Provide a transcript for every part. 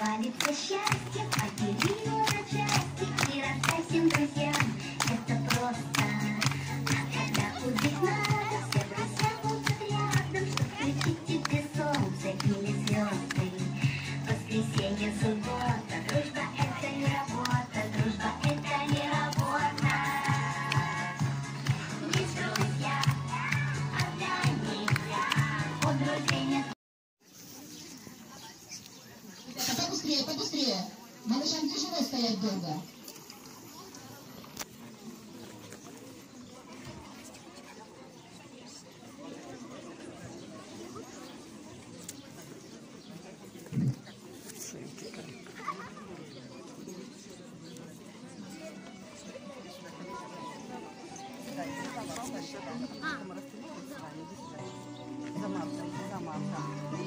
Валится счастье, поделилось. А Побыстрее, побыстрее. Малышам стоять долго. За Марсом, за Марсом.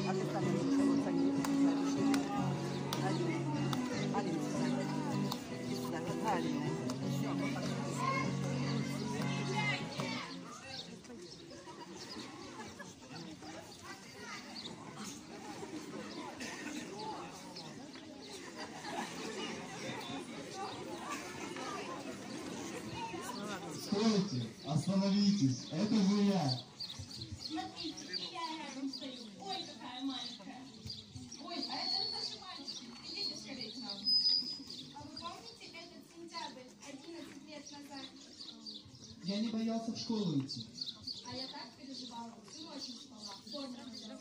А ты там Алина. Стойте, остановитесь, это же я. Я не боялся в школу идти. А я так переживала. Всю ночь не спала. Надела.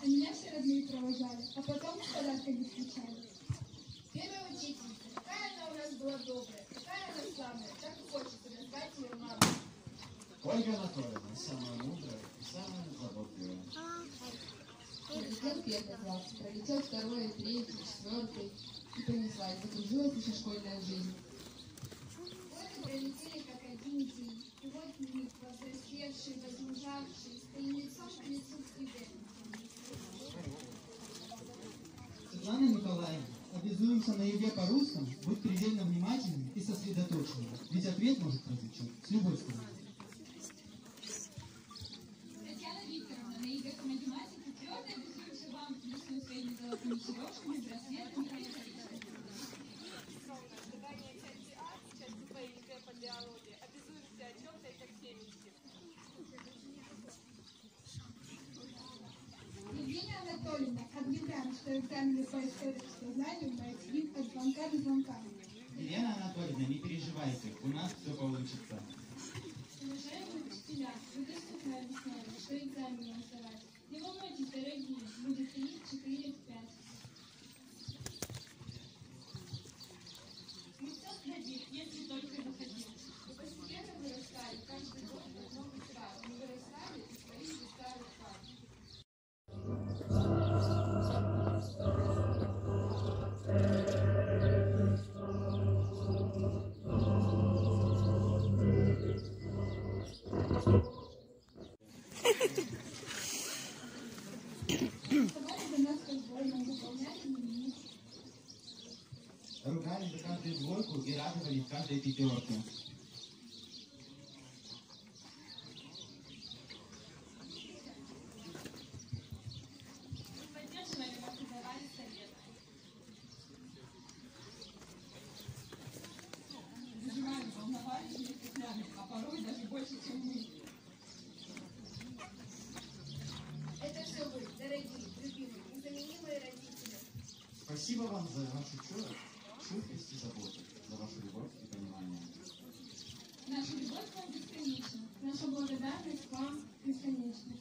А меня все родные провожали, а потом с подарками встречали. Первая учительница. Какая она у нас была добрая. Какая она славная. Так хочется назвать ее мамой. Ольга Анатольевна, самая мудрая и самая заботливая. Пролетел первый класс, пролетел второй, третий, четвертый. И понеслась, закружилась наша школьная жизнь. Светлана Николаевна, обязуемся на ЕГЭ по-русскому быть предельно внимательными и сосредоточенными, ведь ответ может прозвучать с любой стороны. Татьяна Викторовна, на ЕГЭ по математике твердо обязуемся вам плюсную своими золотыми сережками, браслетами Анатольевна, объявляем, что экзамены по историческому знанию мы отсидим от звонка до звонка. Елена Анатольевна, не переживайте, у нас все получится. Уважаемые учителя, вы доступно объясняли, что экзамен нам сдавать. Не волнуйтесь, дорогие, будет Rugain bekannt den Wohlkugel, gerade über die Kante, die Dörfer. Это все вы, дорогие, любимые, незаменимые родители. Спасибо вам за вашу чуткость и заботу, за вашу любовь и понимание. Наша любовь к вам бесконечна, наша благодарность к вам бесконечна.